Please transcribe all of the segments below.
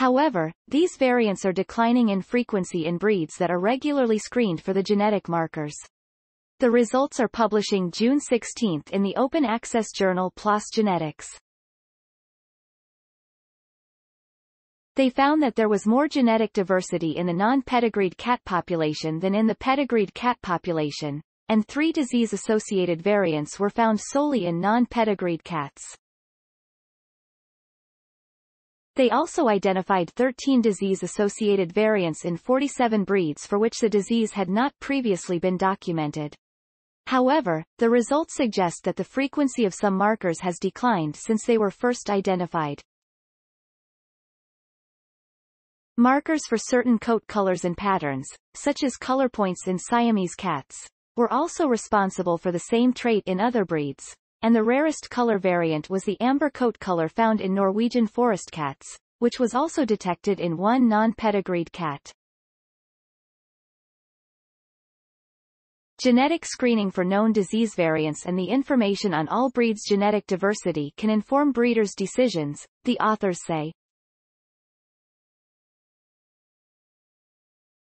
However, these variants are declining in frequency in breeds that are regularly screened for the genetic markers. The results are publishing June 16 in the open access journal PLOS Genetics. They found that there was more genetic diversity in the non-pedigreed cat population than in the pedigreed cat population, and three disease-associated variants were found solely in non-pedigreed cats. They also identified 13 disease-associated variants in 47 breeds for which the disease had not previously been documented. However, the results suggest that the frequency of some markers has declined since they were first identified. Markers for certain coat colors and patterns, such as color points in Siamese cats, were also responsible for the same trait in other breeds and the rarest color variant was the amber coat color found in Norwegian forest cats, which was also detected in one non-pedigreed cat. Genetic screening for known disease variants and the information on all breeds' genetic diversity can inform breeders' decisions, the authors say.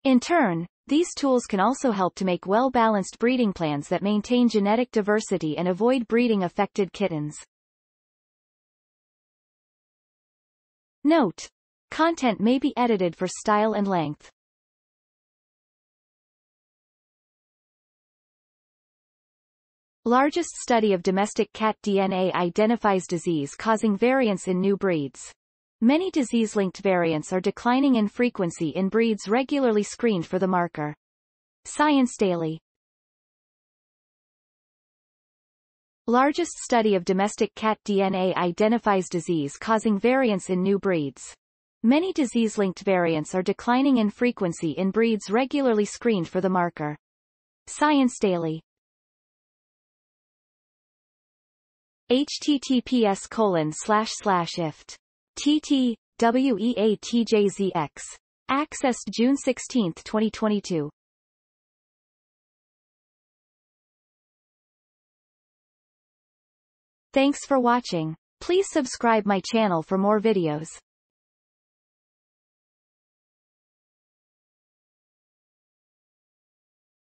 In turn, these tools can also help to make well-balanced breeding plans that maintain genetic diversity and avoid breeding affected kittens. Note. Content may be edited for style and length. Largest study of domestic cat DNA identifies disease-causing variants in new breeds. Many disease-linked variants are declining in frequency in breeds regularly screened for the marker. Science Daily Largest study of domestic cat DNA identifies disease-causing variants in new breeds. Many disease-linked variants are declining in frequency in breeds regularly screened for the marker. Science Daily https colon slash slash ift TT, WEATJZX. Accessed June 16, 2022. Thanks for watching. Please subscribe my channel for more videos.